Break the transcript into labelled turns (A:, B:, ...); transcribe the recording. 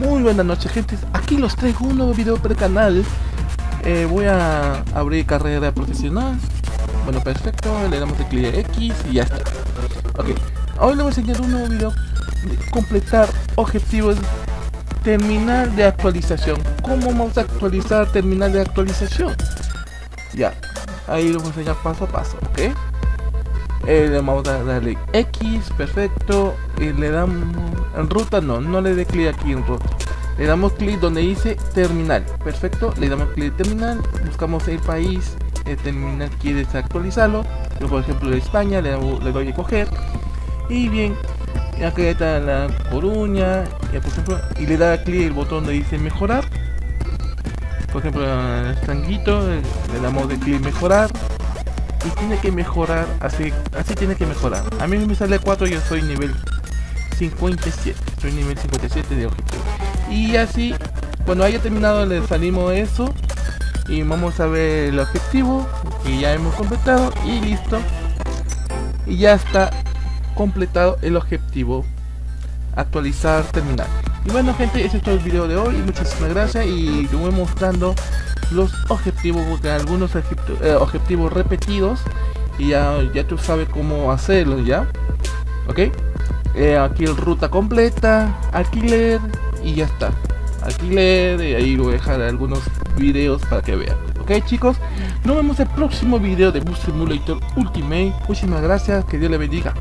A: Muy buenas noches gente, aquí los traigo un nuevo video para el canal. Eh, Voy a abrir carrera profesional. Bueno perfecto, le damos el clic X y ya está. Ok, hoy les voy a enseñar un nuevo video Completar objetivos Terminal de actualización. ¿Cómo vamos a actualizar terminal de actualización? Ya, ahí lo voy a enseñar paso a paso, ok eh, le vamos a darle X, perfecto, y le damos en ruta, no, no le dé clic aquí en ruta. Le damos clic donde dice terminal, perfecto, le damos clic terminal, buscamos el país, el terminal quiere actualizarlo, yo por ejemplo de España le, le doy a coger, y bien, acá está la Coruña, ya por ejemplo, y le da clic el botón donde dice mejorar, por ejemplo, el estanguito, le damos de clic mejorar, y tiene que mejorar, así, así tiene que mejorar. A mí me sale 4, yo soy nivel 57, soy nivel 57 de objetivo. Y así, cuando haya terminado le salimos eso y vamos a ver el objetivo que ya hemos completado y listo. Y ya está completado el objetivo. Actualizar, terminar. Y bueno gente, ese es todo el video de hoy. Muchísimas gracias y te voy mostrando los objetivos, porque algunos eh, objetivos repetidos y ya, ya tú sabes cómo hacerlo ya. Ok, eh, aquí el ruta completa, alquiler y ya está. Alquiler y ahí voy a dejar algunos videos para que vean. Ok chicos, nos vemos el próximo video de Bus Simulator Ultimate. Muchísimas gracias, que Dios le bendiga.